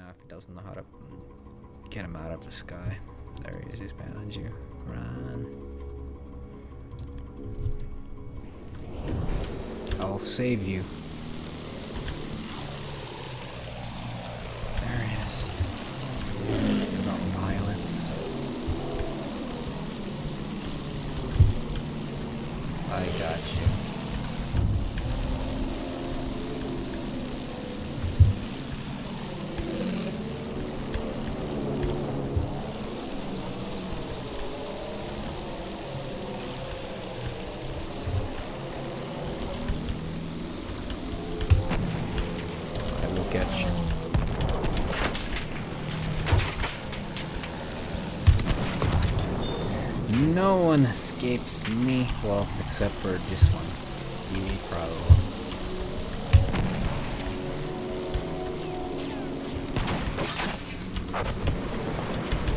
out if he doesn't know how to mm, get him out of the sky. There he is, he's behind you. Run. I'll save you. There he is. He's all violent. I got you. I will get you. No one escapes me. Well, except for this one. You probably.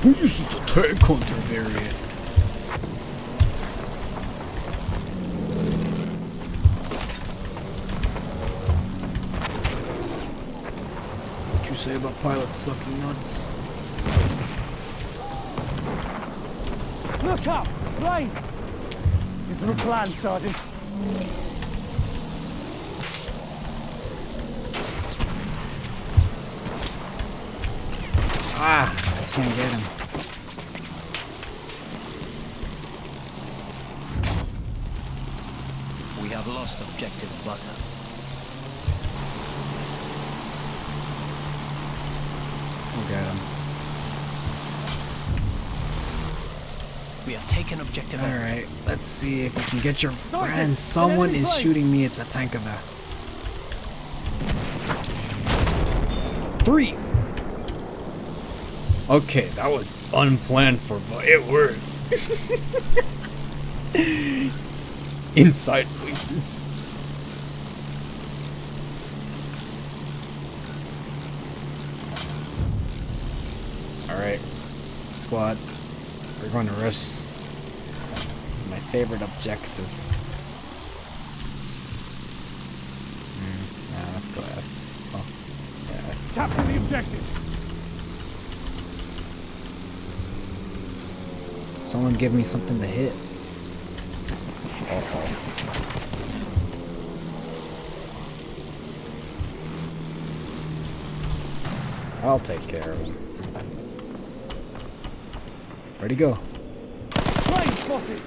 Who uses the tank hunter variant? What you say about pilots sucking nuts? Look up! Plane! Is there a plan, Sergeant? Ah, I can't get him. We have lost objective butter. We'll get him. We have taken objective Alright, let's see if we can get your Sergeant, friend. an Someone is plane. shooting me. It's a Tankova. Three. Okay, that was unplanned for, but it worked. Inside voices. Alright, squad. We're going to risk my favorite objective. Hmm, nah, let's go F. Oh, yeah, F. Capture the objective! Someone give me something to hit. Uh-oh. I'll take care of him. Where'd he go? Plane spotted!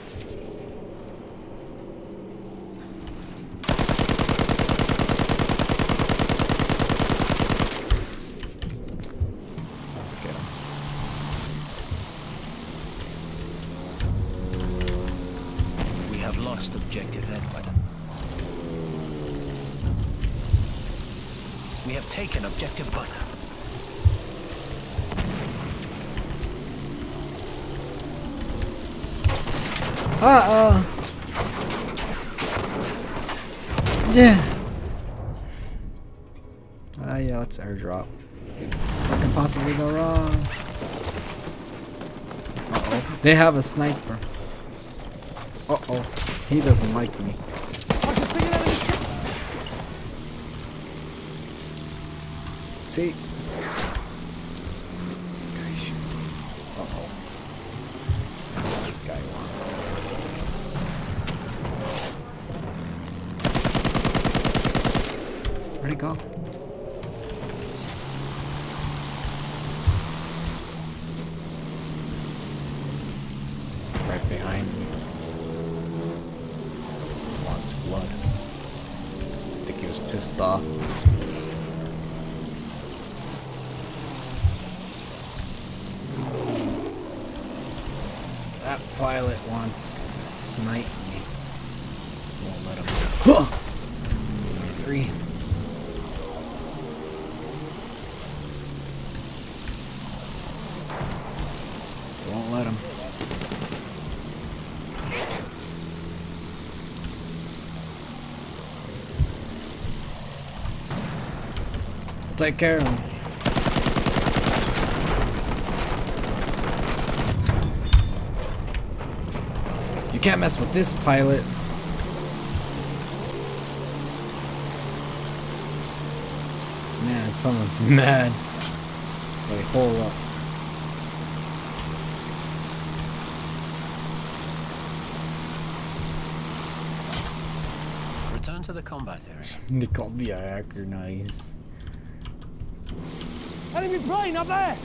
Objective Edward. We have taken objective butter. Uh-oh. Yeah. Ah, yeah, let's airdrop. What can possibly go wrong? Uh-oh. They have a sniper. Uh-oh. He doesn't like me. See go? Right behind me. Wants blood. I think he was pissed off. That pilot wants to snipe me. Won't let him. Three. Won't let him. Take care of him. You can't mess with this pilot. Man, someone's mad. Wait, hold up. Return to the combat area. They called me a hacker, nice. Enemy plane up there!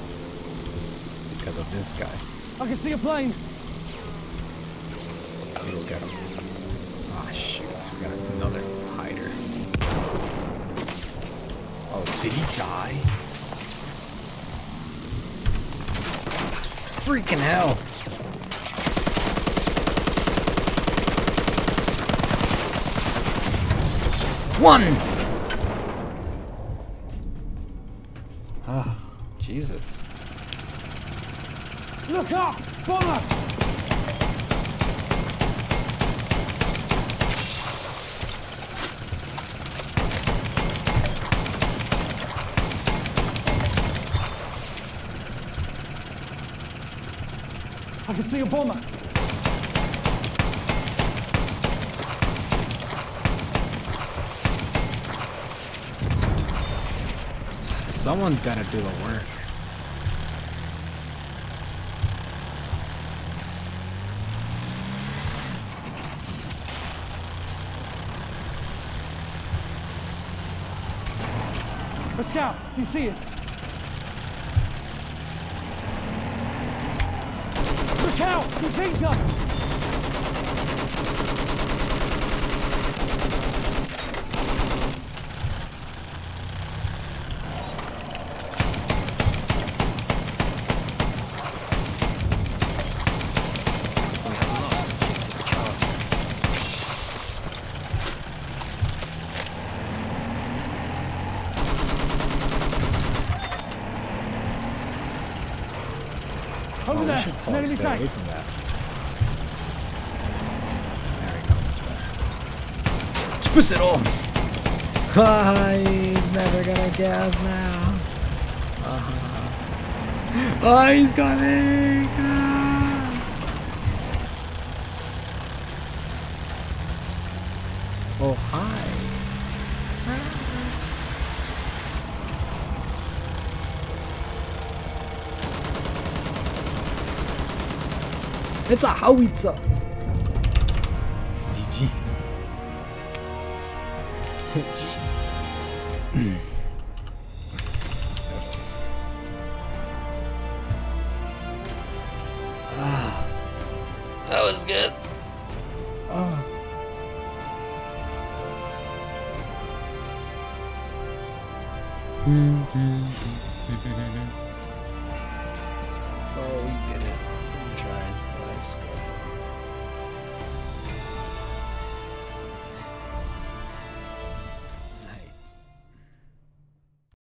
Because of this guy. I can see a plane. We'll get him. Ah, shoot. We got another hider. Oh, did he die? Freaking hell. One! Jesus. Look up! Bomber! I can see a bomber. Someone's gotta do the work. A scout, do you see it? Look out! He's incoming! Over Oh, there, an enemy tank. away from that. There we go. Better. Twist it all. Ah, he's never gonna guess now. Uh-huh. Oh, he's coming. Ah. Oh, hi. It's a howitzer. GG. ah, that was good. Ah. oh, we did it. Alaska.